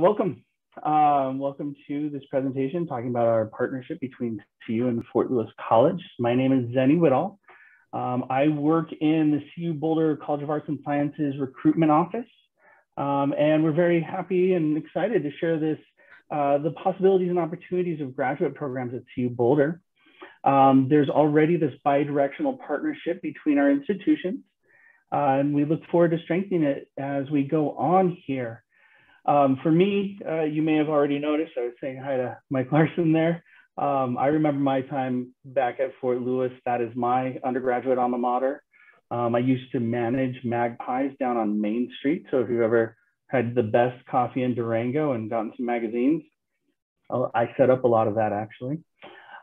welcome. Um, welcome to this presentation talking about our partnership between CU and Fort Lewis College. My name is Zenny Whitall. Um, I work in the CU Boulder College of Arts and Sciences recruitment office. Um, and we're very happy and excited to share this, uh, the possibilities and opportunities of graduate programs at CU Boulder. Um, there's already this bi-directional partnership between our institutions. Uh, and we look forward to strengthening it as we go on here. Um, for me, uh, you may have already noticed, I was saying hi to Mike Larson there. Um, I remember my time back at Fort Lewis. That is my undergraduate alma mater. Um, I used to manage Magpies down on Main Street. So if you've ever had the best coffee in Durango and gotten some magazines, I set up a lot of that actually.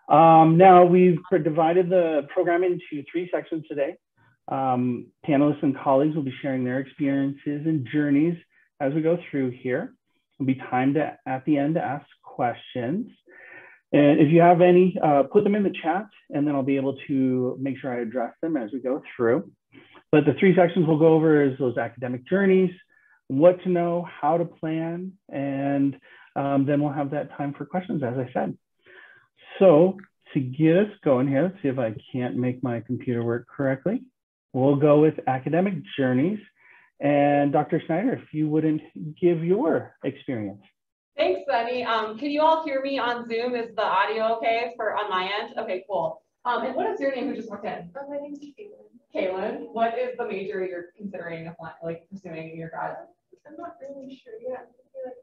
Um, now we've divided the program into three sections today. Um, panelists and colleagues will be sharing their experiences and journeys as we go through here. It'll be time to, at the end to ask questions. And if you have any, uh, put them in the chat and then I'll be able to make sure I address them as we go through. But the three sections we'll go over is those academic journeys, what to know, how to plan, and um, then we'll have that time for questions, as I said. So to get us going here, let's see if I can't make my computer work correctly. We'll go with academic journeys. And Dr. Schneider, if you wouldn't give your experience. Thanks, Benny. Um, can you all hear me on Zoom? Is the audio okay for on my end? Okay, cool. Um, and what is your name? Who just walked in? Oh, my name's Caitlin. Caitlin, what is the major you're considering like pursuing in your grad? I'm not really sure yet. I like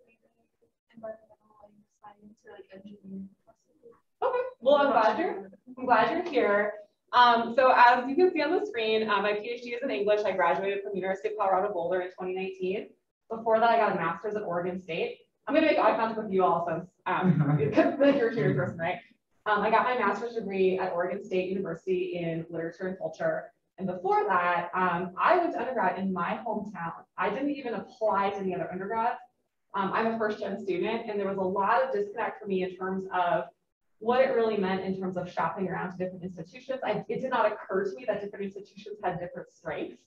environmental science or like engineering. Okay. Well, I'm glad you're I'm glad you're here. Um, so as you can see on the screen, uh, my PhD is in English. I graduated from University of Colorado Boulder in 2019. Before that, I got a master's at Oregon State. I'm gonna make eye contact with you all since um, you're here in person, right? Um, I got my master's degree at Oregon State University in literature and culture. And before that, um, I went to undergrad in my hometown. I didn't even apply to any other undergrads. Um, I'm a first gen student, and there was a lot of disconnect for me in terms of what it really meant in terms of shopping around to different institutions. I, it did not occur to me that different institutions had different strengths.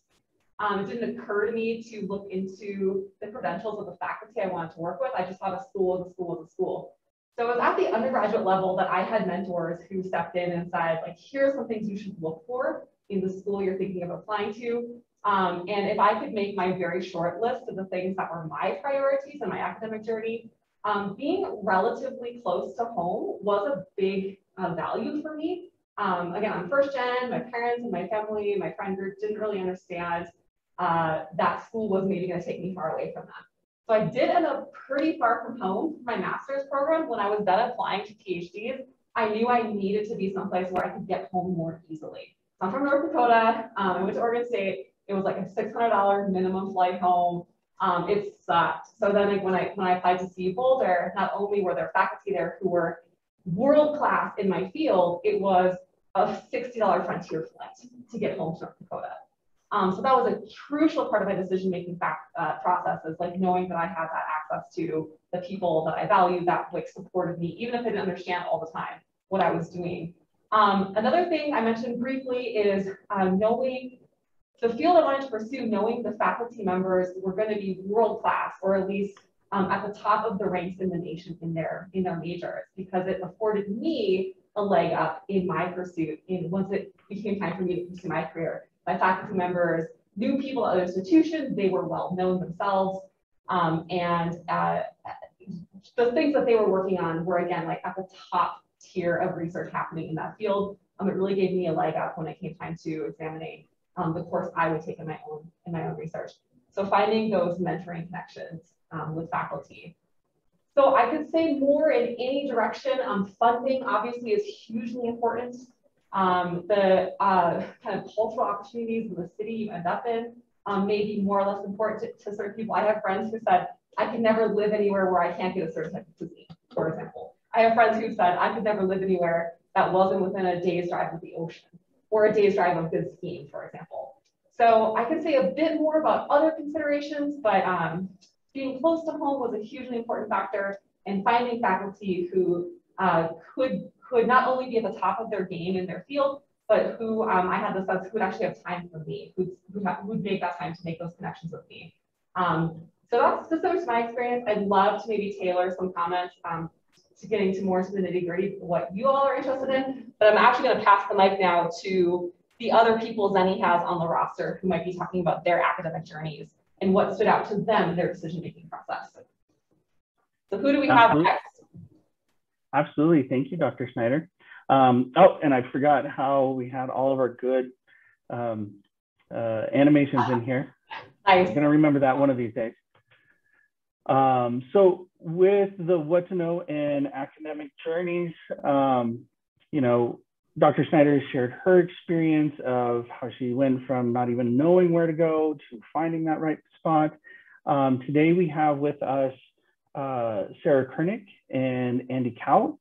Um, it didn't occur to me to look into the credentials of the faculty I wanted to work with. I just thought a school was a school was a school. So it was at the undergraduate level that I had mentors who stepped in and said, like, here are some things you should look for in the school you're thinking of applying to. Um, and if I could make my very short list of the things that were my priorities in my academic journey, um, being relatively close to home was a big uh, value for me. Um, again, I'm first gen, my parents and my family, my friend group didn't really understand uh, that school was maybe going to take me far away from them. So I did end up pretty far from home for my master's program. When I was then applying to PhDs, I knew I needed to be someplace where I could get home more easily. I'm from North Dakota. Um, I went to Oregon State. It was like a $600 minimum flight home. Um, it sucked. So then like, when I when I applied to CU Boulder, not only were there faculty there who were world class in my field, it was a $60 frontier flight to get home to North Dakota. Um, so that was a crucial part of my decision-making uh, processes, like knowing that I had that access to the people that I value that like supported me, even if I didn't understand all the time what I was doing. Um, another thing I mentioned briefly is uh, knowing the field I wanted to pursue, knowing the faculty members were going to be world-class, or at least um, at the top of the ranks in the nation in their in their majors, because it afforded me a leg up in my pursuit. In once it became time for me to pursue my career, my faculty members knew people at other institutions, they were well known themselves. Um, and uh, the things that they were working on were again like at the top tier of research happening in that field. Um, it really gave me a leg up when it came time to examining um, the course I would take in my own in my own research. So finding those mentoring connections um, with faculty. So I could say more in any direction. Um, funding obviously is hugely important. Um, the uh, kind of cultural opportunities in the city you end up in um, may be more or less important to, to, certain people. I have friends who said, I could never live anywhere where I can't get a certain type of cuisine, for example. I have friends who said, I could never live anywhere that wasn't within a day's drive of the ocean or a day's drive of good skiing, for example. So I could say a bit more about other considerations, but um, being close to home was a hugely important factor and finding faculty who uh, could could not only be at the top of their game in their field, but who um, I had the sense who would actually have time for me, who'd, who'd, make that time to make those connections with me. Um, so that's specific to my experience. I'd love to maybe tailor some comments um, to getting to more to the nitty gritty what you all are interested in. But I'm actually going to pass the mic now to the other people Zenny has on the roster who might be talking about their academic journeys and what stood out to them in their decision-making process. So who do we Absolutely. have next? Absolutely. Thank you, Dr. Snyder. Um, oh, and I forgot how we had all of our good um, uh, animations in here. Nice. I'm going to remember that one of these days. Um, so with the what to know in academic journeys, um, you know, Dr. Snyder shared her experience of how she went from not even knowing where to go to finding that right spot. Um, today we have with us uh, Sarah Kurnick and Andy Cowell,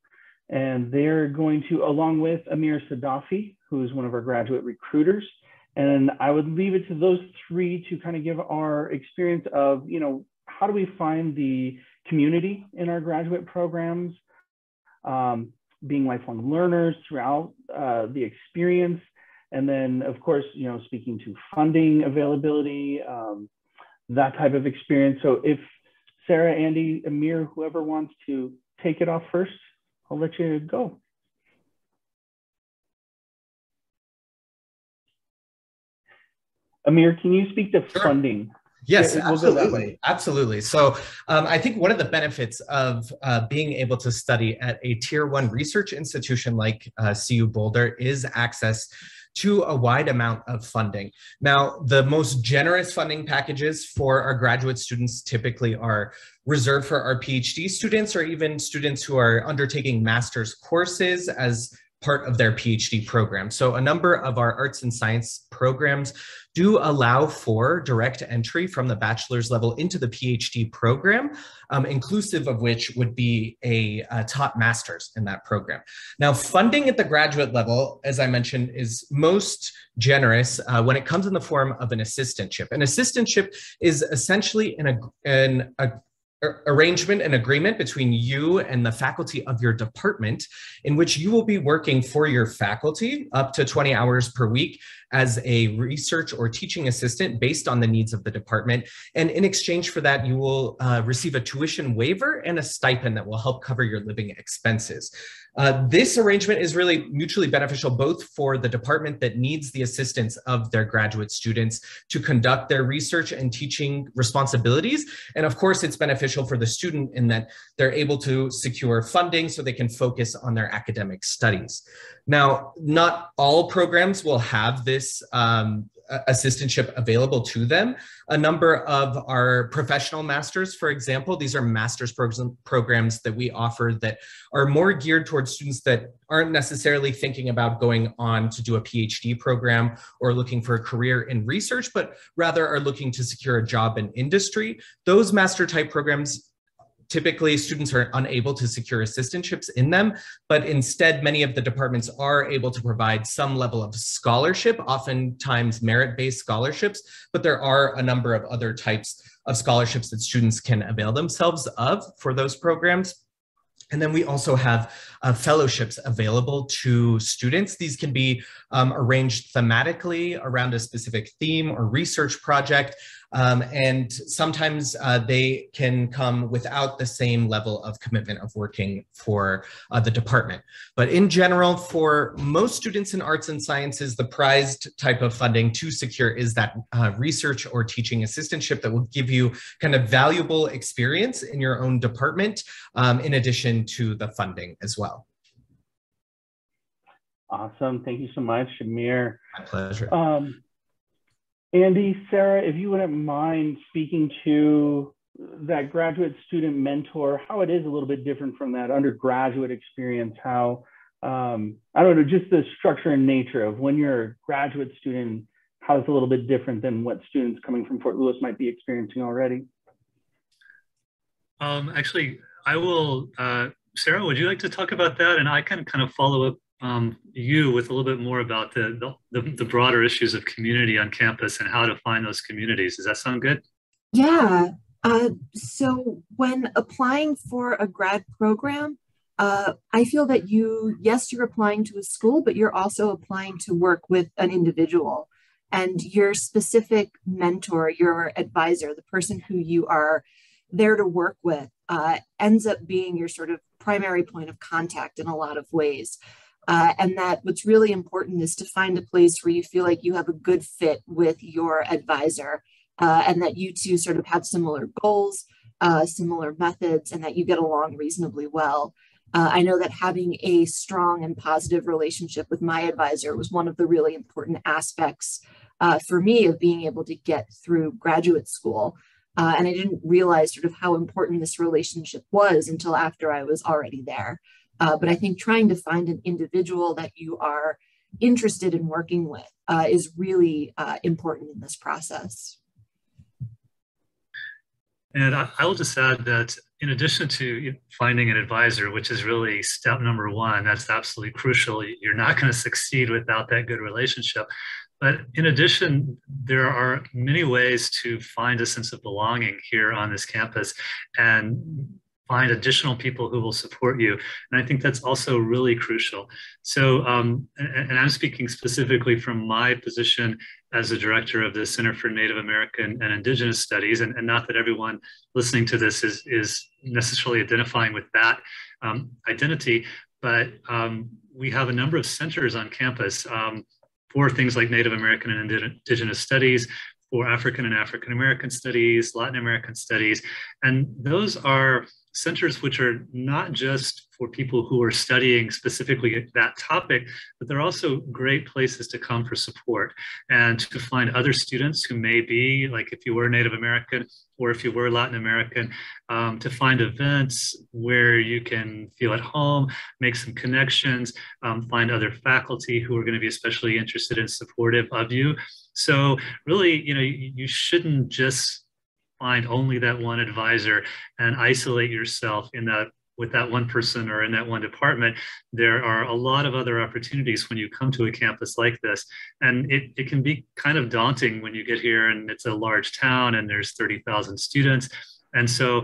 and they're going to, along with Amir Sadafi, who is one of our graduate recruiters, and I would leave it to those three to kind of give our experience of, you know, how do we find the community in our graduate programs, um, being lifelong learners throughout uh, the experience. And then, of course, you know, speaking to funding availability, um, that type of experience. So if Sarah, Andy, Amir, whoever wants to take it off first, I'll let you go. Amir, can you speak to sure. funding? Yes, we'll absolutely. Absolutely. So um, I think one of the benefits of uh, being able to study at a tier one research institution like uh, CU Boulder is access to a wide amount of funding. Now, the most generous funding packages for our graduate students typically are reserved for our PhD students or even students who are undertaking master's courses as part of their PhD program. So a number of our arts and science programs do allow for direct entry from the bachelor's level into the PhD program, um, inclusive of which would be a, a top master's in that program. Now, funding at the graduate level, as I mentioned, is most generous uh, when it comes in the form of an assistantship. An assistantship is essentially an, an, a arrangement and agreement between you and the faculty of your department in which you will be working for your faculty up to 20 hours per week as a research or teaching assistant based on the needs of the department. And in exchange for that, you will uh, receive a tuition waiver and a stipend that will help cover your living expenses. Uh, this arrangement is really mutually beneficial both for the department that needs the assistance of their graduate students to conduct their research and teaching responsibilities. And of course, it's beneficial for the student in that they're able to secure funding so they can focus on their academic studies. Now, not all programs will have this um, assistantship available to them. A number of our professional masters, for example, these are master's programs that we offer that are more geared towards students that aren't necessarily thinking about going on to do a PhD program or looking for a career in research, but rather are looking to secure a job in industry. Those master type programs typically students are unable to secure assistantships in them, but instead many of the departments are able to provide some level of scholarship, oftentimes merit-based scholarships, but there are a number of other types of scholarships that students can avail themselves of for those programs. And then we also have uh, fellowships available to students. These can be um, arranged thematically around a specific theme or research project. Um, and sometimes uh, they can come without the same level of commitment of working for uh, the department. But in general, for most students in arts and sciences, the prized type of funding to secure is that uh, research or teaching assistantship that will give you kind of valuable experience in your own department, um, in addition to the funding as well. Awesome. Thank you so much, Shamir. My pleasure. Um, Andy, Sarah, if you wouldn't mind speaking to that graduate student mentor, how it is a little bit different from that undergraduate experience, how, um, I don't know, just the structure and nature of when you're a graduate student, how it's a little bit different than what students coming from Fort Lewis might be experiencing already. Um, actually, I will, uh, Sarah, would you like to talk about that? And I can kind of follow up um, you with a little bit more about the, the, the broader issues of community on campus and how to find those communities. Does that sound good? Yeah. Uh, so when applying for a grad program, uh, I feel that you, yes, you're applying to a school, but you're also applying to work with an individual. and your specific mentor, your advisor, the person who you are there to work with, uh, ends up being your sort of primary point of contact in a lot of ways. Uh, and that what's really important is to find a place where you feel like you have a good fit with your advisor uh, and that you two sort of have similar goals, uh, similar methods, and that you get along reasonably well. Uh, I know that having a strong and positive relationship with my advisor was one of the really important aspects uh, for me of being able to get through graduate school. Uh, and I didn't realize sort of how important this relationship was until after I was already there. Uh, but I think trying to find an individual that you are interested in working with uh, is really uh, important in this process. And I, I will just add that in addition to finding an advisor, which is really step number one, that's absolutely crucial. You're not going to succeed without that good relationship. But in addition, there are many ways to find a sense of belonging here on this campus and find additional people who will support you. And I think that's also really crucial. So, um, and, and, I'm speaking specifically from my position as the director of the Center for Native American and Indigenous Studies, and, and not that everyone listening to this is, is necessarily identifying with that um, identity, but um, we have a number of centers on campus. Um, for things like Native American and Indigenous studies, for African and African American studies, Latin American studies. And those are centers which are not just for people who are studying specifically that topic, but they're also great places to come for support and to find other students who may be, like if you were Native American or if you were Latin American, um, to find events where you can feel at home, make some connections, um, find other faculty who are going to be especially interested and supportive of you. So really, you know, you, you shouldn't just find only that one advisor and isolate yourself in that with that one person or in that one department, there are a lot of other opportunities when you come to a campus like this. And it, it can be kind of daunting when you get here and it's a large town and there's 30,000 students. And so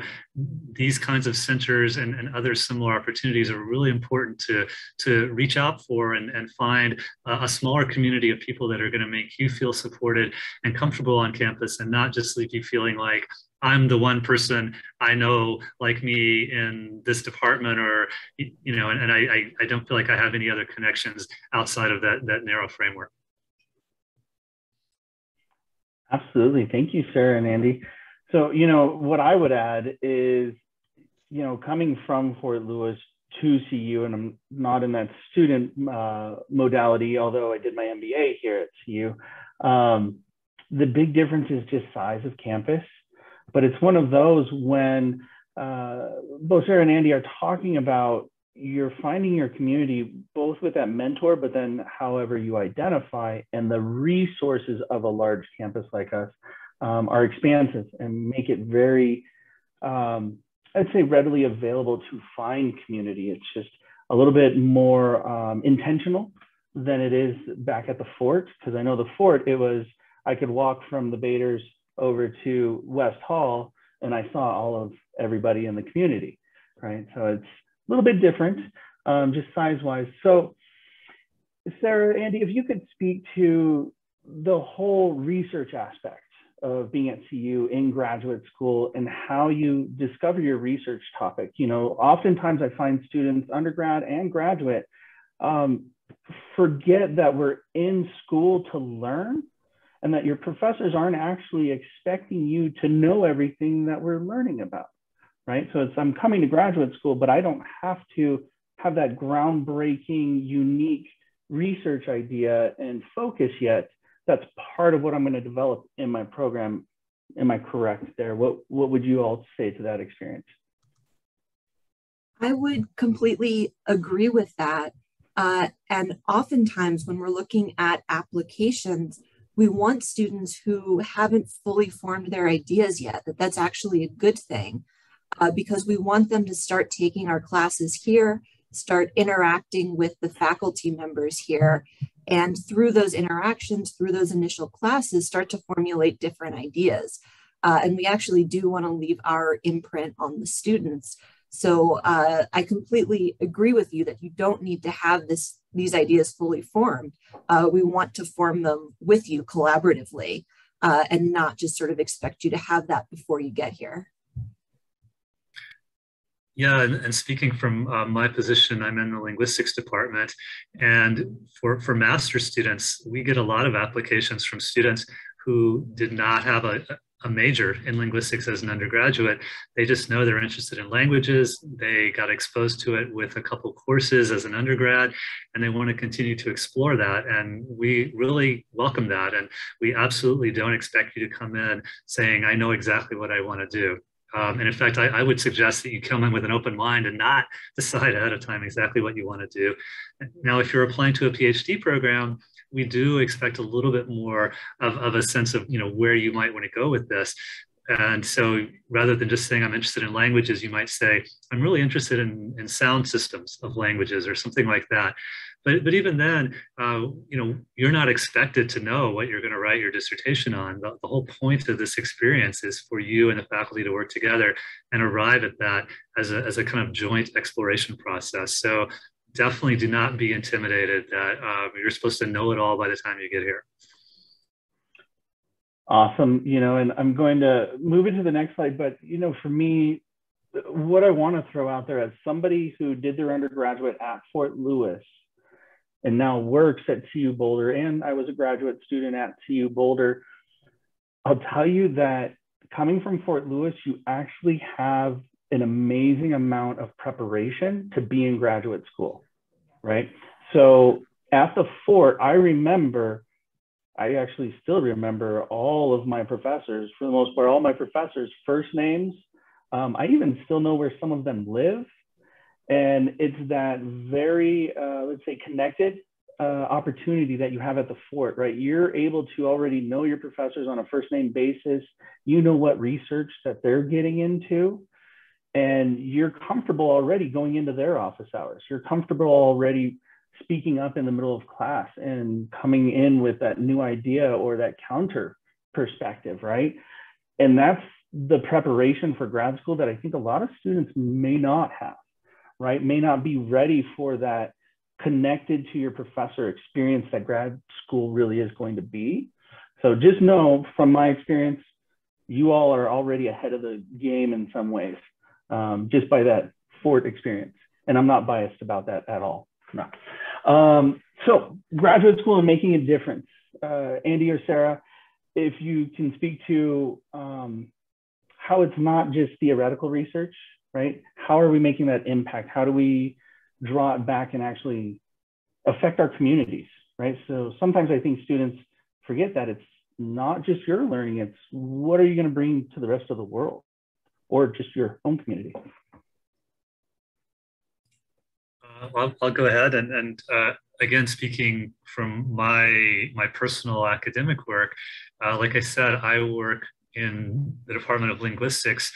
these kinds of centers and, and other similar opportunities are really important to, to reach out for and, and find a, a smaller community of people that are going to make you feel supported and comfortable on campus and not just leave you feeling like, I'm the one person I know like me in this department, or you know, and, and I, I don't feel like I have any other connections outside of that that narrow framework. Absolutely, thank you, Sarah and Andy. So, you know, what I would add is, you know, coming from Fort Lewis to CU, and I'm not in that student uh, modality, although I did my MBA here at CU. Um, the big difference is just size of campus, but it's one of those when uh, both Sarah and Andy are talking about you're finding your community both with that mentor, but then however you identify and the resources of a large campus like us um, are expansive and make it very, um, I'd say, readily available to find community. It's just a little bit more um, intentional than it is back at the fort. Because I know the fort, it was, I could walk from the Baders over to West Hall and I saw all of everybody in the community, right? So it's a little bit different, um, just size wise. So, Sarah, Andy, if you could speak to the whole research aspect of being at CU in graduate school and how you discover your research topic. You know, oftentimes I find students, undergrad and graduate, um, forget that we're in school to learn and that your professors aren't actually expecting you to know everything that we're learning about, right? So it's, I'm coming to graduate school, but I don't have to have that groundbreaking, unique research idea and focus yet that's part of what I'm going to develop in my program. Am I correct there? What what would you all say to that experience? I would completely agree with that. Uh, and oftentimes, when we're looking at applications, we want students who haven't fully formed their ideas yet, that that's actually a good thing, uh, because we want them to start taking our classes here, start interacting with the faculty members here, and through those interactions, through those initial classes, start to formulate different ideas. Uh, and we actually do want to leave our imprint on the students. So uh, I completely agree with you that you don't need to have this these ideas fully formed. Uh, we want to form them with you collaboratively uh, and not just sort of expect you to have that before you get here. Yeah, and, and speaking from uh, my position, I'm in the linguistics department. And for, for master students, we get a lot of applications from students who did not have a, a major in linguistics as an undergraduate. They just know they're interested in languages. They got exposed to it with a couple courses as an undergrad, and they want to continue to explore that. And we really welcome that. And we absolutely don't expect you to come in saying, I know exactly what I want to do. Um, and in fact, I, I, would suggest that you come in with an open mind and not decide ahead of time exactly what you want to do. Now, if you're applying to a PhD program, we do expect a little bit more of, of a sense of you know where you might want to go with this. And so rather than just saying I'm interested in languages, you might say, I'm really interested in, in sound systems of languages or something like that. But, but even then, uh, you know, you're not expected to know what you're going to write your dissertation on. The, the whole point of this experience is for you and the faculty to work together and arrive at that as a, as a kind of joint exploration process. So definitely do not be intimidated that uh, you're supposed to know it all by the time you get here. Awesome. You know, and I'm going to move into the next slide, but you know, for me, what I want to throw out there as somebody who did their undergraduate at Fort Lewis and now works at CU Boulder, and I was a graduate student at CU Boulder, I'll tell you that coming from Fort Lewis, you actually have an amazing amount of preparation to be in graduate school, right? So at the fort, I remember, I actually still remember all of my professors, for the most part, all my professors' first names. Um, I even still know where some of them live. And it's that very, uh, let's say, connected uh, opportunity that you have at the fort, right? You're able to already know your professors on a first name basis. You know what research that they're getting into and you're comfortable already going into their office hours. You're comfortable already speaking up in the middle of class and coming in with that new idea or that counter perspective, right? And that's the preparation for grad school that I think a lot of students may not have, right? May not be ready for that connected to your professor experience that grad school really is going to be. So just know from my experience, you all are already ahead of the game in some ways um, just by that Fort experience. And I'm not biased about that at all. No. Um, so graduate school and making a difference. Uh, Andy or Sarah, if you can speak to um, how it's not just theoretical research, right? How are we making that impact? How do we draw it back and actually affect our communities, right? So sometimes I think students forget that it's not just your learning, it's what are you going to bring to the rest of the world? or just your own community? Uh, I'll, I'll, go ahead and, and uh, again, speaking from my, my personal academic work, uh, like I said, I work in the Department of Linguistics.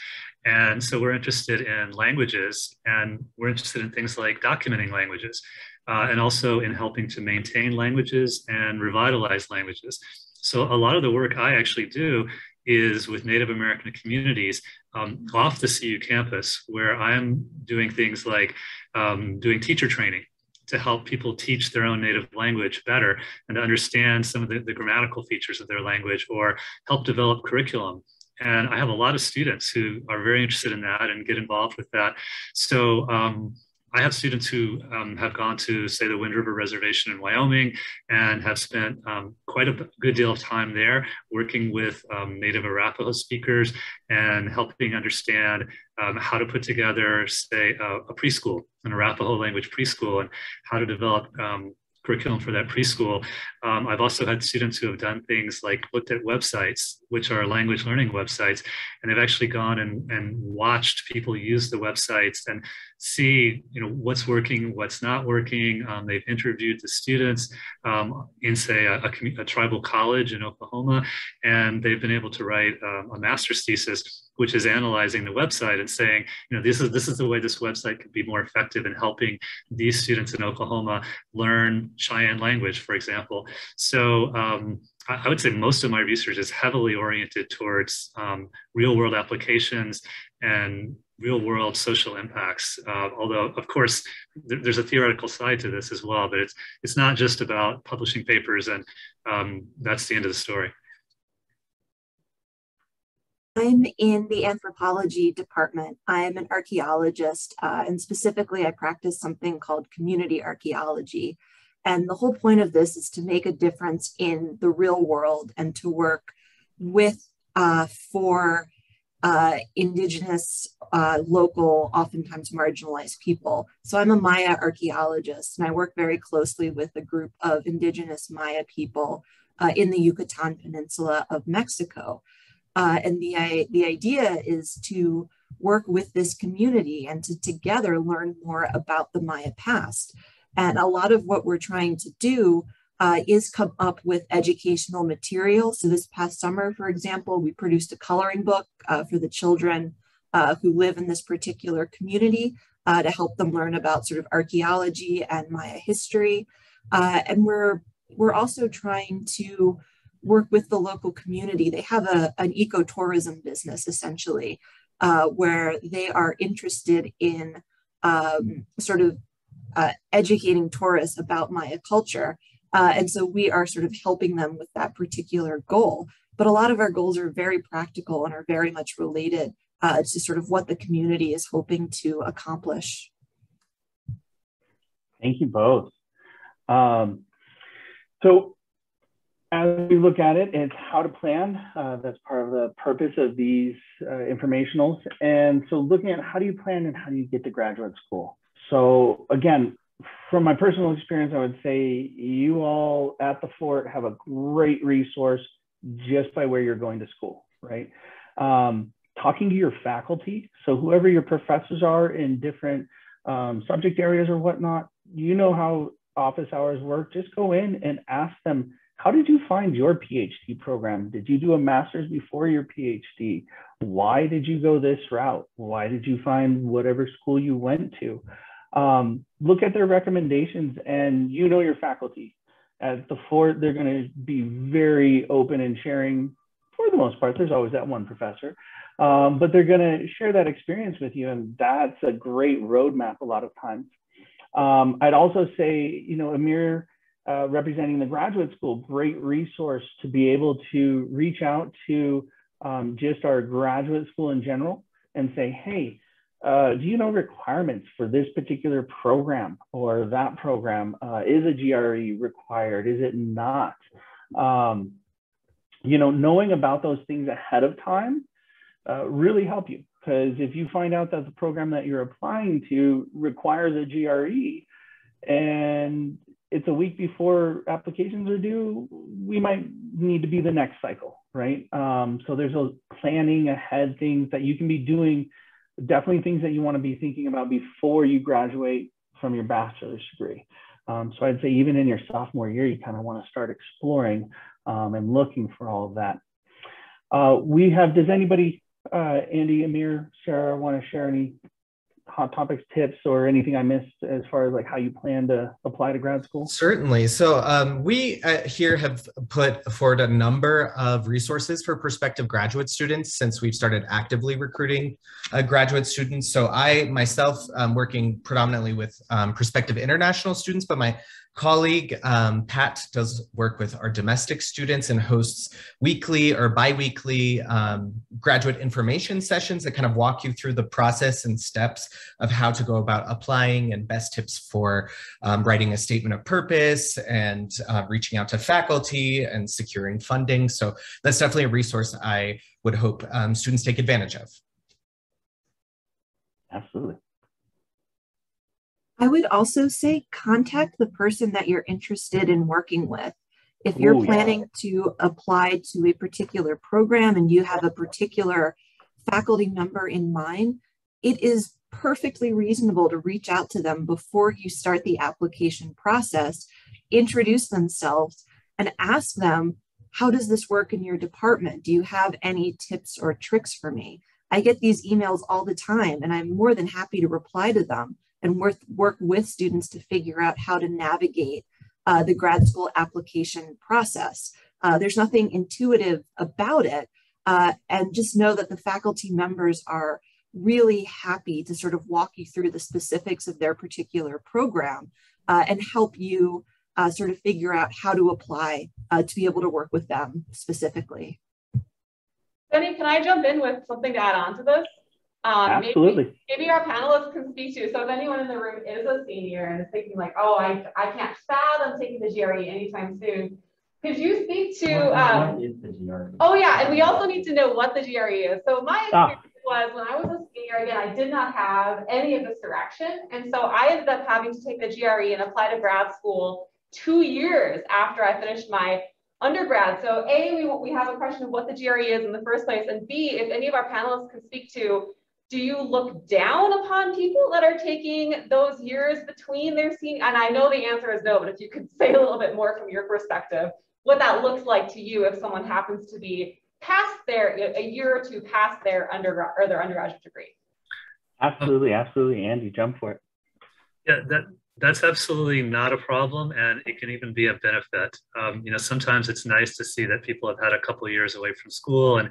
And so we're interested in languages and we're interested in things like documenting languages uh, and also in helping to maintain languages and revitalize languages. So a lot of the work I actually do is with Native American communities um, off the CU campus, where I'm doing things like um, doing teacher training to help people teach their own native language better and to understand some of the, the grammatical features of their language or help develop curriculum and I have a lot of students who are very interested in that and get involved with that. So um, I have students who um, have gone to, say, the Wind River Reservation in Wyoming and have spent um, quite a good deal of time there working with um, Native Arapaho speakers and helping understand um, how to put together, say, a, a, preschool, an Arapaho language preschool, and how to develop um, curriculum for that preschool. Um, I've also had students who have done things like looked at websites, which are language learning websites, and they've actually gone and, and watched people use the websites and see you know what's working, what's not working. Um, they've interviewed the students um, in say a, a, a, tribal college in Oklahoma, and they've been able to write um, a master's thesis which is analyzing the website and saying, you know, this is this is the way this website could be more effective in helping these students in Oklahoma learn Cheyenne language, for example. So um, I would say most of my research is heavily oriented towards um, real world applications and real world social impacts. Uh, although, of course, th- there's a theoretical side to this as well, but it's, it's not just about publishing papers and um, that's the end of the story. I'm in the anthropology department. I'm an archaeologist, uh, and specifically, I practice something called community archaeology. And the whole point of this is to make a difference in the real world and to work with, uh, for uh, indigenous, uh, local, oftentimes marginalized people. So I'm a Maya archaeologist, and I work very closely with a group of indigenous Maya people uh, in the Yucatan Peninsula of Mexico. Uh, and the, the idea is to work with this community and to together learn more about the Maya past. And a lot of what we're trying to do uh, is come up with educational material. So this past summer, for example, we produced a coloring book uh, for the children uh, who live in this particular community uh, to help them learn about sort of archaeology and Maya history. Uh, and we're, we're also trying to work with the local community. They have a, an ecotourism business essentially, uh, where they are interested in um, sort of educating tourists about Maya culture. Uh, and so we are sort of helping them with that particular goal. But a lot of our goals are very practical and are very much related uh, to sort of what the community is hoping to accomplish. Thank you both. Um, so as we look at it, it's how to plan. Uh, that's part of the purpose of these uh, informationals. And so looking at how do you plan and how do you get to graduate school? So again, from my personal experience, I would say you all at the fort have a great resource just by where you're going to school, right? Um, talking to your faculty, so whoever your professors are in different um, subject areas or whatnot, you know how office hours work. Just go in and ask them how did you find your PhD program? Did you do a master's before your PhD? Why did you go this route? Why did you find whatever school you went to? Um, look at their recommendations and you know your faculty. At the Fort, they're going to be very open and sharing for the most part. There's always that one professor, um, but they're going to share that experience with you. And that's a great roadmap a lot of times. Um, I'd also say, you know, Amir uh, representing the graduate school, great resource to be able to reach out to um, just our graduate school in general and say, hey, uh, do you know requirements for this particular program or that program? Uh, is a GRE required? Is it not? Um, you know, knowing about those things ahead of time uh, really help you because if you find out that the program that you're applying to requires a GRE and it's a week before applications are due, we might need to be the next cycle, right? Um, so there's a planning ahead things that you can be doing, definitely things that you want to be thinking about before you graduate from your bachelor's degree. Um, so I'd say even in your sophomore year, you kind of want to start exploring um, and looking for all of that. Uh, we have, does anybody, uh, Andy, Amir, Sarah, want to share any hot topics tips or anything I missed as far as like how you plan to apply to grad school? Certainly. So um, we uh, here have put forward a number of resources for prospective graduate students since we've started actively recruiting uh, graduate students. So I myself am working predominantly with um, prospective international students, but my colleague, um, Pat, does work with our domestic students and hosts weekly or biweekly um, graduate information sessions that kind of walk you through the process and steps of how to go about applying and best tips for um, writing a statement of purpose and uh, reaching out to faculty and securing funding. So that's definitely a resource I would hope um, students take advantage of. Absolutely. I would also say contact the person that you're interested in working with. If you're Ooh, planning yeah. to apply to a particular program and you have a particular faculty member in mind, it is perfectly reasonable to reach out to them before you start the application process, introduce themselves, and ask them, How does this work in your department? Do you have any tips or tricks for me? I get these emails all the time, and I'm more than happy to reply to them and work, work with students to figure out how to navigate uh, the grad school application process. Uh, there's nothing intuitive about it. Uh, and just know that the faculty members are really happy to sort of walk you through the specifics of their particular program uh, and help you uh, sort of figure out how to apply uh, to be able to work with them specifically. Benny, can I jump in with something to add on to this? Um, Absolutely. Maybe, maybe, our panelists can speak to. So if anyone in the room is a senior and is thinking like, oh, I, I can't fathom taking the GRE anytime soon, could you speak to? Um, what is the GRE? Oh yeah, and we also need to know what the GRE is. So my ah. experience ah. was when I was a senior, again, I did not have any of this direction. And so I ended up having to take the GRE and apply to grad school two years after I finished my undergrad. So A, we, we have a question of what the GRE is in the first place. And B, if any of our panelists can speak to, do you look down upon people that are taking those years between their senior? And I know the answer is no, but if you could say a little bit more from your perspective, what that looks like to you if someone happens to be past their, a year or two past their undergrad or their undergraduate degree. Absolutely, absolutely. Andy, jump for it. Yeah, that that's absolutely not a problem and it can even be a benefit um, you know sometimes it's nice to see that people have had a couple of years away from school and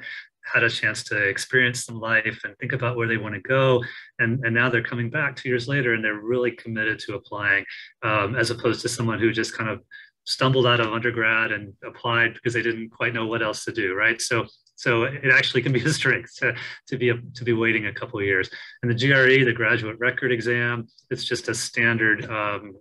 had a chance to experience some life and think about where they want to go and, and now they're coming back two years later and they're really committed to applying um, as opposed to someone who just kind of stumbled out of undergrad and applied because they didn't quite know what else to do right so so it actually can be a strength to, to be a, to be waiting a couple years. And the GRE, the graduate record exam, it's just a standard um,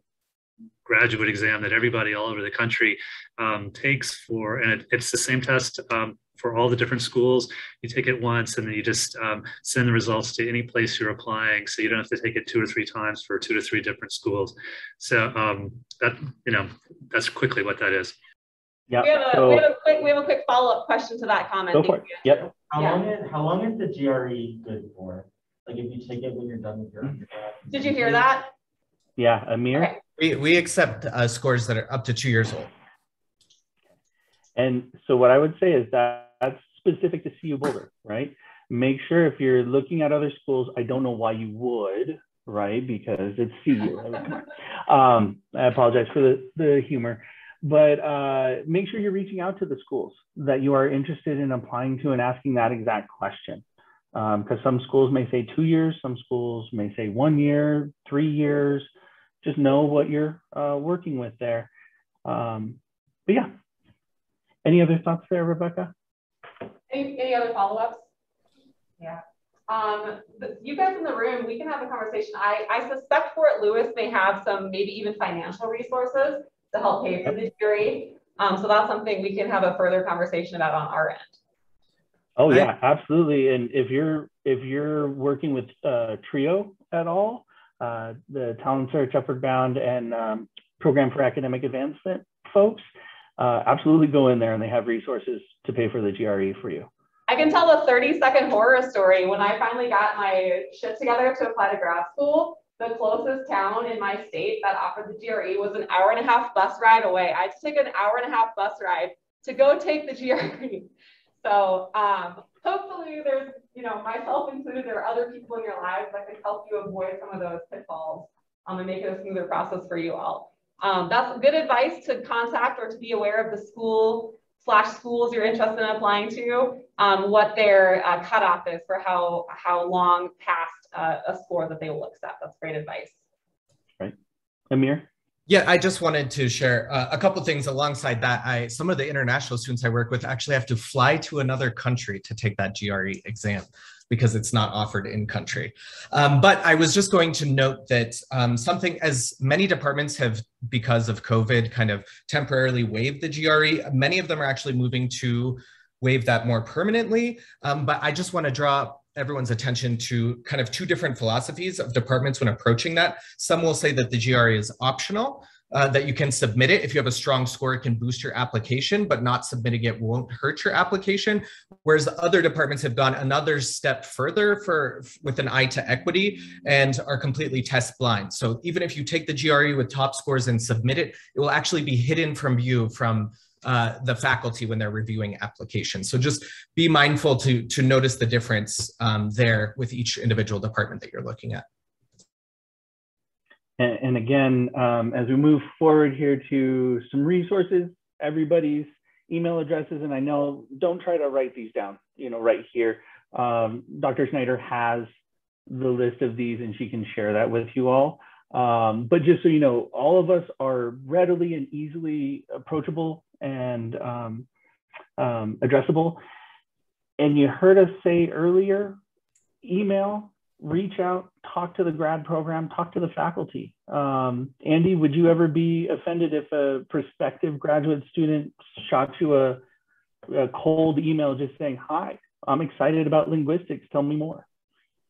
graduate exam that everybody all over the country um, takes for, and it, it's the same test um, for all the different schools. You take it once and then you just um, send the results to any place you're applying. So you don't have to take it two or three times for two to three different schools. So um, that, you know, that's quickly what that is. Yeah. We have a, so, we have a quick we have a quick follow up question to that comment. Go for it. Yep. How yeah. long is how long is the GRE good for? Like if you take it when you're done with your mm-hmm. undergrad. Did you hear that? Yeah, Amir. Okay. We we accept uh, scores that are up to two years old. And so what I would say is that that's specific to CU Boulder, right? Make sure if you're looking at other schools, I don't know why you would, right? Because it's CU. um, I apologize for the, the humor but uh, make sure you're reaching out to the schools that you are interested in applying to and asking that exact question. Because um, some schools may say two years, some schools may say one year, three years. Just know what you're uh, working with there. Um, but yeah, any other thoughts there, Rebecca? Any, any other follow-ups? Yeah. Um, you guys in the room, we can have a conversation. I, I suspect Fort Lewis may have some maybe even financial resources to help pay for the GRE. Um, so that's something we can have a further conversation about on our end. Oh yeah, absolutely. And if you're if you're working with uh, Trio at all, uh, the Talent Search, Upward Bound, and um, Program for Academic Advancement folks, uh, absolutely go in there and they have resources to pay for the GRE for you. I can tell a 30 second horror story. When I finally got my shit together to apply to grad school, the closest town in my state that offered the GRE was an hour and a half bus ride away. I had to take an hour and a half bus ride to go take the GRE. So um, hopefully there's, you know, myself included, there are other people in your lives that can help you avoid some of those pitfalls um, and make it a smoother process for you all. Um, that's good advice to contact or to be aware of the school slash schools you're interested in applying to, um, what their uh, cutoff is for how, how long past uh, a score that they will accept. That's great advice. Right. Amir? Yeah, I just wanted to share uh, a couple things alongside that. I some of the international students I work with actually have to fly to another country to take that GRE exam because it's not offered in country. Um, but I was just going to note that um, something as many departments have, because of COVID, kind of temporarily waived the GRE, many of them are actually moving to waive that more permanently. Um, but I just want to draw everyone's attention to kind of two different philosophies of departments when approaching that. Some will say that the GRE is optional, uh, that you can submit it. If you have a strong score, it can boost your application, but not submitting it won't hurt your application. Whereas other departments have gone another step further for with an eye to equity and are completely test blind. So even if you take the GRE with top scores and submit it, it will actually be hidden from view from uh, the faculty when they're reviewing applications. So just be mindful to, to notice the difference um, there with each individual department that you're looking at. And, and again, um, as we move forward here to some resources, everybody's email addresses, and I know don't try to write these down, you know, right here. Um, Dr. Snyder has the list of these and she can share that with you all. Um, but just so you know, all of us are readily and easily approachable and um, um, addressable. And you heard us say earlier, email, reach out, talk to the grad program, talk to the faculty. Um, Andy, would you ever be offended if a prospective graduate student shot you a, a cold email just saying, hi, I'm excited about linguistics, tell me more?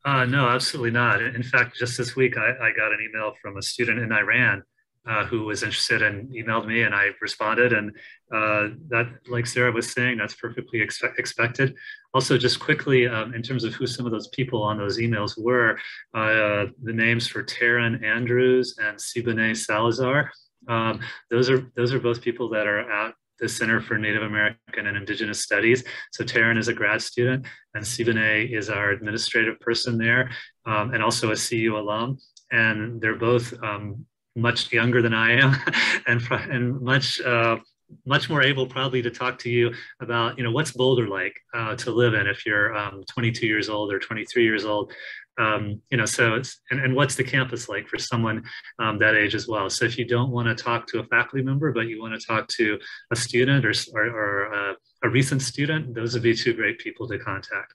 Uh, no, absolutely not. In fact, just this week, I, I got an email from a student in Iran uh, who was interested and emailed me and I responded. And uh, that, like Sarah was saying, that's perfectly expected. Also, just quickly, um, in terms of who some of those people on those emails were, uh, the names for Taryn Andrews and Siboney Salazar. Um, those are those are both people that are at the Center for Native American and Indigenous Studies. So Taryn is a grad student and Siboney is our administrative person there um, and also a CU alum. And they're both um, much younger than I am and, and much uh, much more able probably to talk to you about you know what's Boulder like uh, to live in if you're um, 22 years old or 23 years old. Um, you know so it's and, and what's the campus like for someone um, that age as well? So if you don't want to talk to a faculty member but you want to talk to a student or, or, or uh, a recent student those would be two great people to contact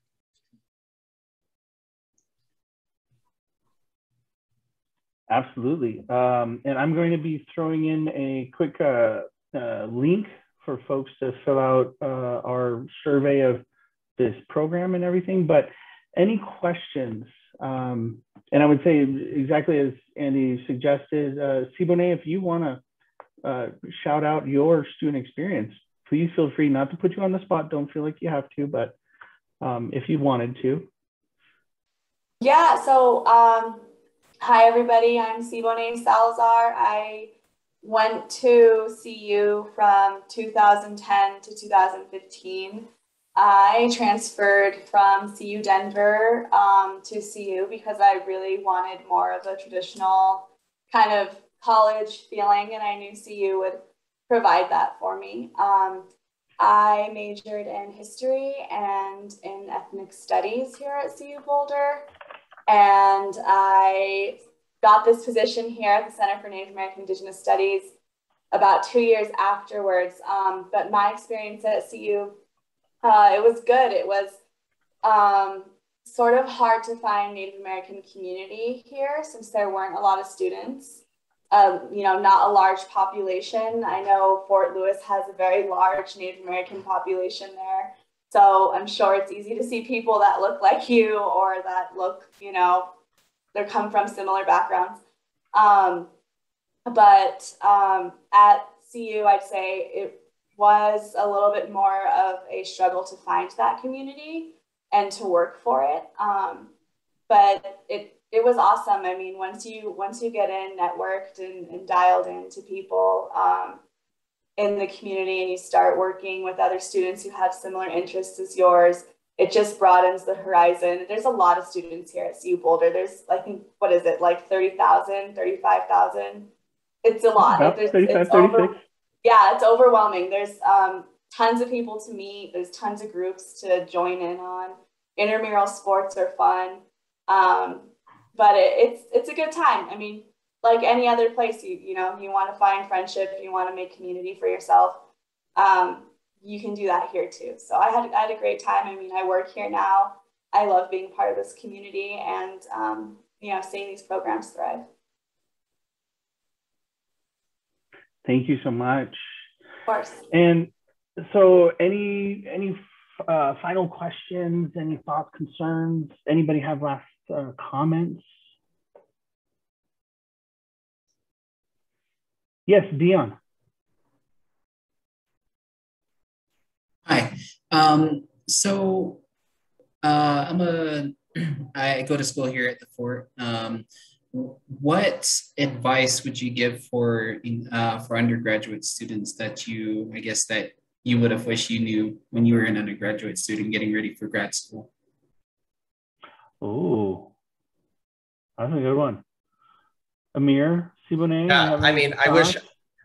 Absolutely. Um, and I'm going to be throwing in a quick uh, uh, link for folks to fill out uh, our survey of this program and everything. But any questions? Um, and I would say exactly as Andy suggested, uh, Siboney, if you want to uh, shout out your student experience, please feel free not to put you on the spot. Don't feel like you have to, but um, if you wanted to. Yeah, so um, Hi, everybody. I'm Siboney Salazar. I went to CU from 2010 to 2015. I transferred from CU Denver um, to CU because I really wanted more of a traditional kind of college feeling, and I knew CU would provide that for me. Um, I majored in history and in ethnic studies here at CU Boulder. And I got this position here at the Center for Native American Indigenous Studies about two years afterwards. Um, but my experience at CU, uh, it was good. It was um, sort of hard to find Native American community here since there weren't a lot of students. Um, you know, not a large population. I know Fort Lewis has a very large Native American population there. So I'm sure it's easy to see people that look like you or that look, you know, they come from similar backgrounds. Um, but um, at CU, I'd say it was a little bit more of a struggle to find that community and to work for it. Um, but it it was awesome. I mean, once you once you get in, networked and, and dialed into people, um, in the community and you start working with other students who have similar interests as yours, it just broadens the horizon. There's a lot of students here at CU Boulder. There's, I think, what is it, like 30,000, 35,000? It's a lot. About 35, it's over, yeah, it's overwhelming. There's um, tons of people to meet. There's tons of groups to join in on. Intramural sports are fun. Um, but it, it's, it's a good time. I mean, like any other place, you you know, you want to find friendship, you want to make community for yourself. Um, you can do that here too. So I had I had a great time. I mean, I work here now. I love being part of this community and um, you know seeing these programs thrive. Thank you so much. Of course. And so, any any uh, final questions? Any thoughts, concerns? Anybody have last uh, comments? Yes, Dion. Hi. Um, so uh, I'm a I go to school here at the fort. Um, what advice would you give for uh, for undergraduate students that you I guess that you would have wished you knew when you were an undergraduate student getting ready for grad school? Oh, that's a good one. Amir, Yeah, I mean, I wish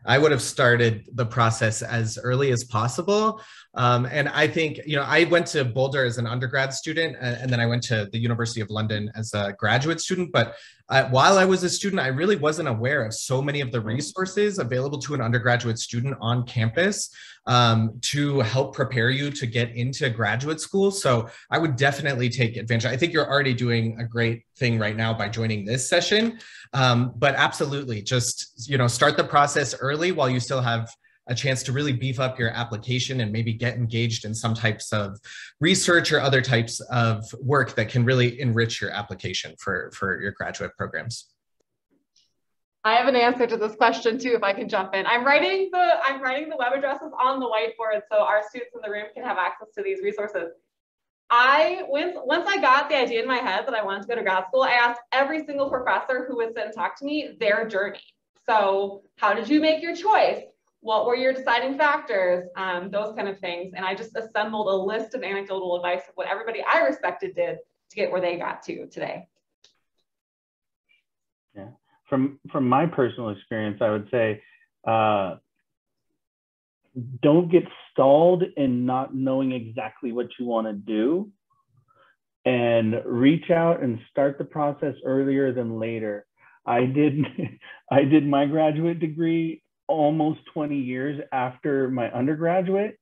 I would have started the process as early as possible. Um, and I think, you know, I went to Boulder as an undergrad student, and, and then I went to the University of London as a graduate student. But uh, while I was a student, I really wasn't aware of so many of the resources available to an undergraduate student on campus um, to help prepare you to get into graduate school. So I would definitely take advantage. I think you're already doing a great thing right now by joining this session, um, but absolutely just you know start the process early while you still have a chance to really beef up your application and maybe get engaged in some types of research or other types of work that can really enrich your application for, for your graduate programs. I have an answer to this question too, if I can jump in. I'm writing the I'm writing the web addresses on the whiteboard so our students in the room can have access to these resources. I once once I got the idea in my head that I wanted to go to grad school, I asked every single professor who would sit and talk to me their journey. So how did you make your choice? What were your deciding factors? Um, those kind of things. And I just assembled a list of anecdotal advice of what everybody I respected did to get where they got to today Yeah, from from my personal experience, I would say, uh, don't get stalled in not knowing exactly what you want to do, and reach out and start the process earlier than later. I did I did my graduate degree almost 20 years after my undergraduate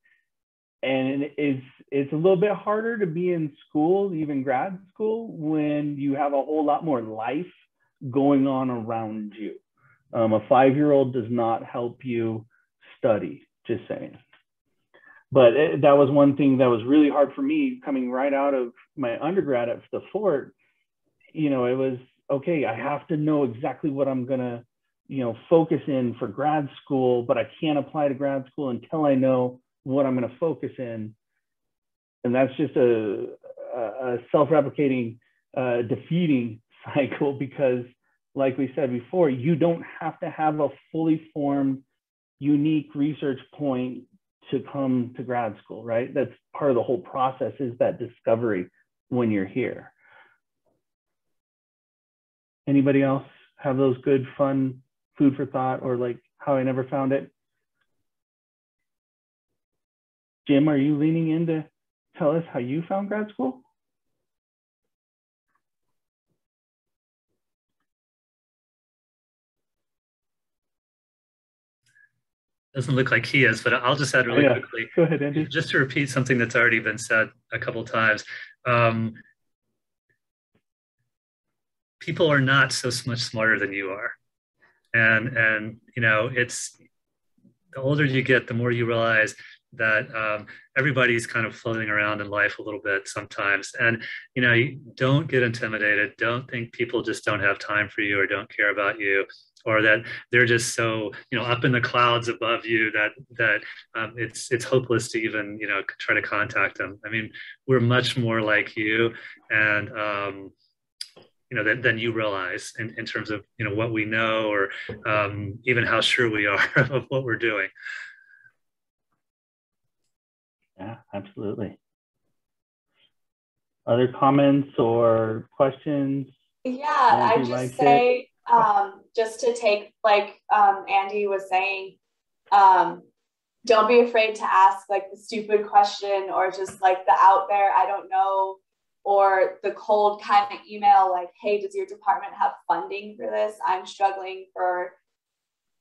and it's it's a little bit harder to be in school even grad school when you have a whole lot more life going on around you. Um, a five year old does not help you study, just saying. But it, that was one thing that was really hard for me coming right out of my undergrad at the fort. You know, it was okay, I have to know exactly what I'm going to, you know, focus in for grad school, but I can't apply to grad school until I know what I'm going to focus in. And that's just a, a self replicating, uh, defeating cycle because like we said before, you don't have to have a fully formed, unique research point to come to grad school, right? That's part of the whole process is that discovery when you're here. Anybody else have those good, fun food for thought or like how I never found it? Jim, are you leaning in to tell us how you found grad school? doesn't look like he is, but I'll just add really oh, yeah. quickly. Go ahead, Andy. Just to repeat something that's already been said a couple times. Um, people are not so much smarter than you are. And, and, you know, it's the older you get, the more you realize that um, everybody's kind of floating around in life a little bit sometimes. And, you know, don't get intimidated. Don't think people just don't have time for you or don't care about you or that they're just so you know up in the clouds above you that that um, it's it's hopeless to even you know try to contact them. I mean, we're much more like you, and um, you know than, than you realize in, in terms of you know what we know or um, even how sure we are of what we're doing. Yeah, absolutely. Other comments or questions? Yeah, I just say it? um, just to take like um, Andy was saying, um, don't be afraid to ask like the stupid question or just like the out there, I don't know, or the cold kind of email like, hey, does your department have funding for this? I'm struggling for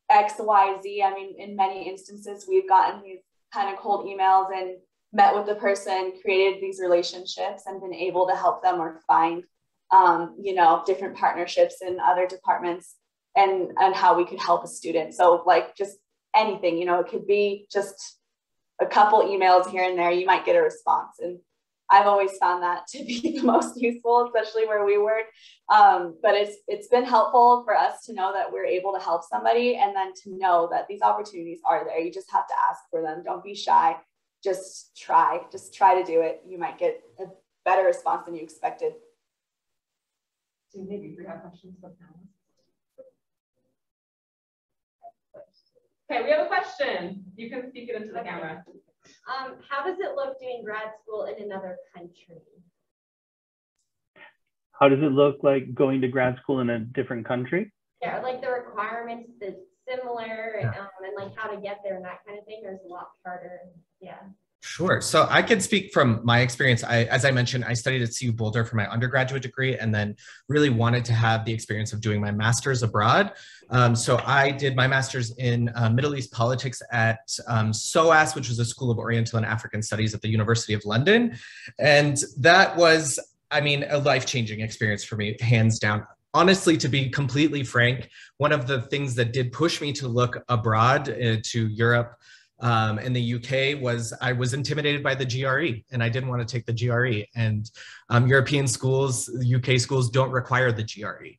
X, Y, Z. I mean, in many instances, we've gotten these kind of cold emails and met with the person, created these relationships, and been able to help them or find um, you know, different partnerships in other departments and, and how we could help a student. So like just anything, you know, it could be just a couple emails here and there, you might get a response. And I've always found that to be the most useful, especially where we work. Um, but it's it's been helpful for us to know that we're able to help somebody, and then to know that these opportunities are there. You just have to ask for them. Don't be shy. Just try. Just try to do it. You might get a better response than you expected maybe we have questions Okay, we have a question. You can speak it into the camera. Um, how does it look doing grad school in another country? How does it look like going to grad school in a different country? Yeah, like the requirements, the similar Yeah. um, and like how to get there and that kind of thing, or is a lot harder? Yeah. Sure. So I can speak from my experience. I, as I mentioned, I studied at CU Boulder for my undergraduate degree and then really wanted to have the experience of doing my master's abroad. Um, so I did my master's in uh, Middle East politics at um, SOAS, which was a School of Oriental and African Studies at the University of London. And that was, I mean, a life changing experience for me, hands down honestly, to be completely frank, one of the things that did push me to look abroad uh, to Europe um, in the UK was I was intimidated by the GRE and I didn't want to take the GRE. And um, European schools, UK schools don't require the GRE.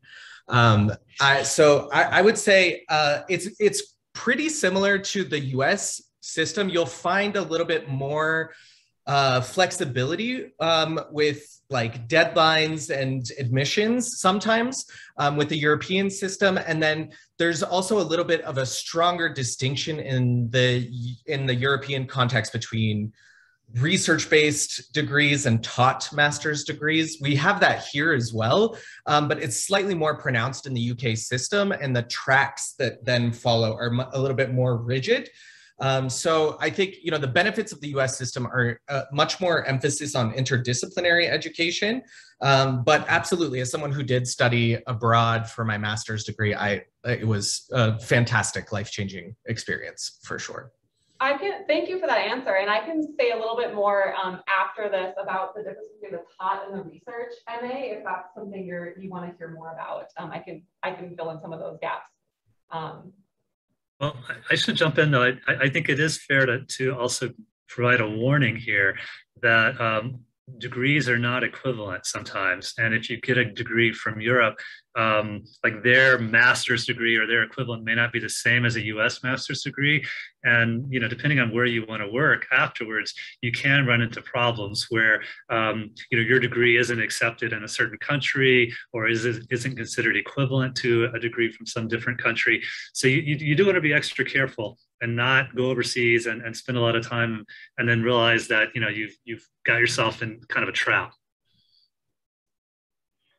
Um, I, so I, I, would say uh, it's it's pretty similar to the US system. You'll find a little bit more uh, flexibility um, with like deadlines and admissions sometimes um, with the European system. And then there's also a little bit of a stronger distinction in the in the European context between research-based degrees and taught master's degrees. We have that here as well, um, but it's slightly more pronounced in the UK system and the tracks that then follow are a little bit more rigid. Um, so I think you know the benefits of the U.S. system are uh, much more emphasis on interdisciplinary education. Um, but absolutely, as someone who did study abroad for my master's degree, I it was a fantastic, life changing experience for sure. I can thank you for that answer, and I can say a little bit more um, after this about the difference between the taught and the research MA, if that's something you're you want to hear more about. Um, I can I can fill in some of those gaps. Well, I should jump in though. I, I think it is fair to, to also provide a warning here that um, degrees are not equivalent sometimes. And if you get a degree from Europe, um, like their master's degree or their equivalent may not be the same as a US master's degree. And, you know, depending on where you want to work afterwards, you can run into problems where, um, you know, your degree isn't accepted in a certain country or is, isn't considered equivalent to a degree from some different country. So you, you, you do want to be extra careful and not go overseas and, and spend a lot of time and then realize that, you know, you've, you've got yourself in kind of a trap.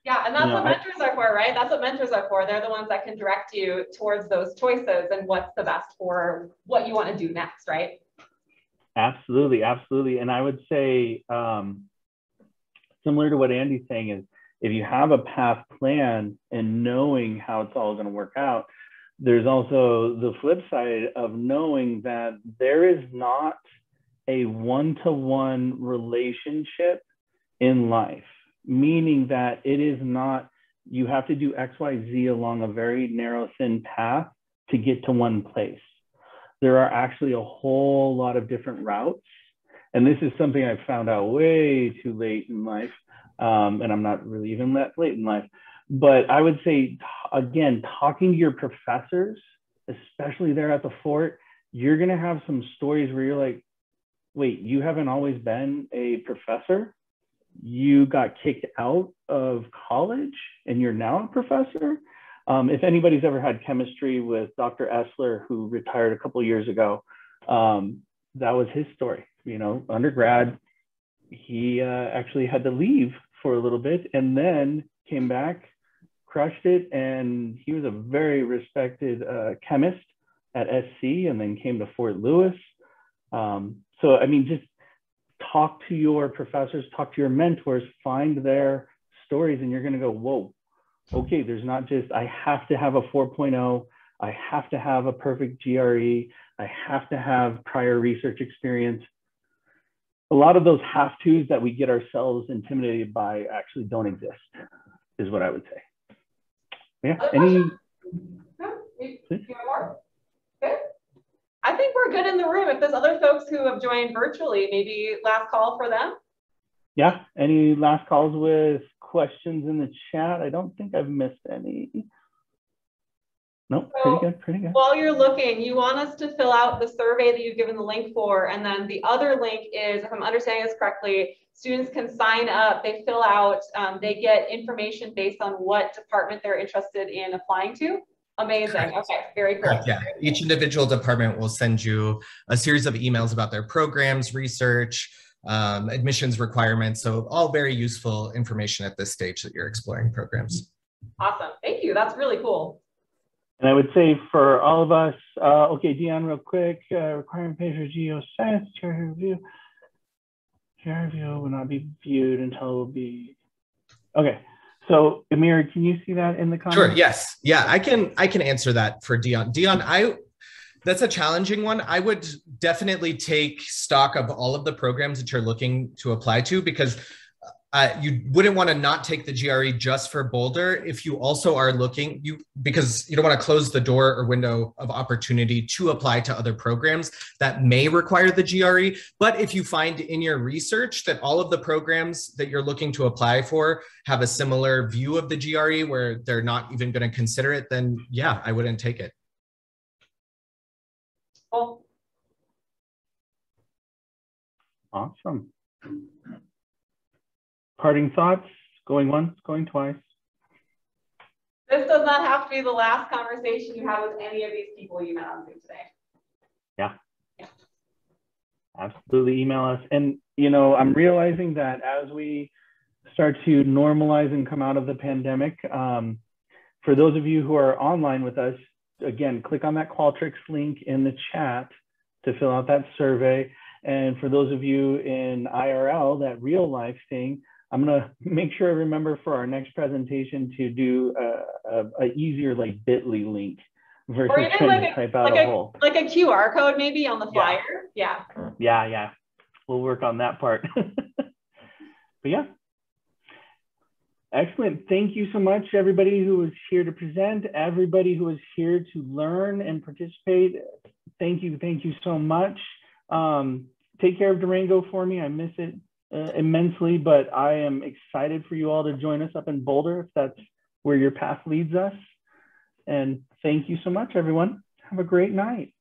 Yeah, and that's what mentors are for, right? That's what mentors are for. They're the ones that can direct you towards those choices and what's the best for what you want to do next, right? Absolutely, absolutely. And I would say, um, similar to what Andy's saying, is if you have a path plan and knowing how it's all going to work out, there's also the flip side of knowing that there is not a one to one relationship in life meaning that it is not, you have to do XYZ along a very narrow, thin path to get to one place. There are actually a whole lot of different routes. And this is something I found out way too late in life. Um, and I'm not really even that late in life. But I would say, again, talking to your professors, especially there at the fort, you're going to have some stories where you're like, wait, you haven't always been a professor? You got kicked out of college and you're now a professor. Um, if anybody's ever had chemistry with Dr. Essler, who retired a couple years ago, um, that was his story. You know, undergrad, he uh, actually had to leave for a little bit and then came back, crushed it, and he was a very respected uh, chemist at SC and then came to Fort Lewis. Um, so, I mean, just talk to your professors, talk to your mentors, find their stories, and you're going to go, whoa, okay, there's not just, I have to have a 4.0, I have to have a perfect GRE, I have to have prior research experience. A lot of those have tos that we get ourselves intimidated by actually don't exist, is what I would say. Yeah, any? No, I think we're good in the room. If there's other folks who have joined virtually, maybe last call for them. Yeah. Any last calls with questions in the chat? I don't think I've missed any. Nope, so pretty good, pretty good. While you're looking, you want us to fill out the survey that you've given the link for. And then the other link is, if I'm understanding this correctly, students can sign up, they fill out, um, they get information based on what department they're interested in applying to. Amazing. Correct. Okay, very cool. Yeah, each individual department will send you a series of emails about their programs, research, um, admissions requirements. So all very useful information at this stage that you're exploring programs. Awesome. Thank you. That's really cool. And I would say for all of us, uh, okay, Dion, real quick, uh, requirement page for geoscience, chair review. Chair review will not be viewed until it will be, okay. So Amir, can you see that in the comments? Sure, yes. Yeah, I can I can answer that for Dion. Dion, I that's a challenging one. I would definitely take stock of all of the programs that you're looking to apply to because uh, you wouldn't want to not take the GRE just for Boulder if you also are looking you because you don't want to close the door or window of opportunity to apply to other programs that may require the GRE. But if you find in your research that all of the programs that you're looking to apply for have a similar view of the GRE where they're not even going to consider it, then yeah, I wouldn't take it. Cool. Awesome. Parting thoughts, going once, going twice. This does not have to be the last conversation you have with any of these people you met on Zoom today. Yeah. yeah. Absolutely email us. And, you know, I'm realizing that as we start to normalize and come out of the pandemic, um, for those of you who are online with us, again, click on that Qualtrics link in the chat to fill out that survey. And for those of you in IRL, that real life thing, I'm gonna make sure I remember for our next presentation to do a, a, a easier like bit.ly link versus trying like to a, type out like a, whole. Like a QR code maybe on the flyer. Yeah. Yeah, yeah. yeah. We'll work on that part. but yeah. Excellent. Thank you so much, everybody who was here to present, everybody who was here to learn and participate. Thank you. Thank you so much. Um, take care of Durango for me. I miss it uh, immensely, but I am excited for you all to join us up in Boulder if that's where your path leads us. And thank you so much, everyone. Have a great night.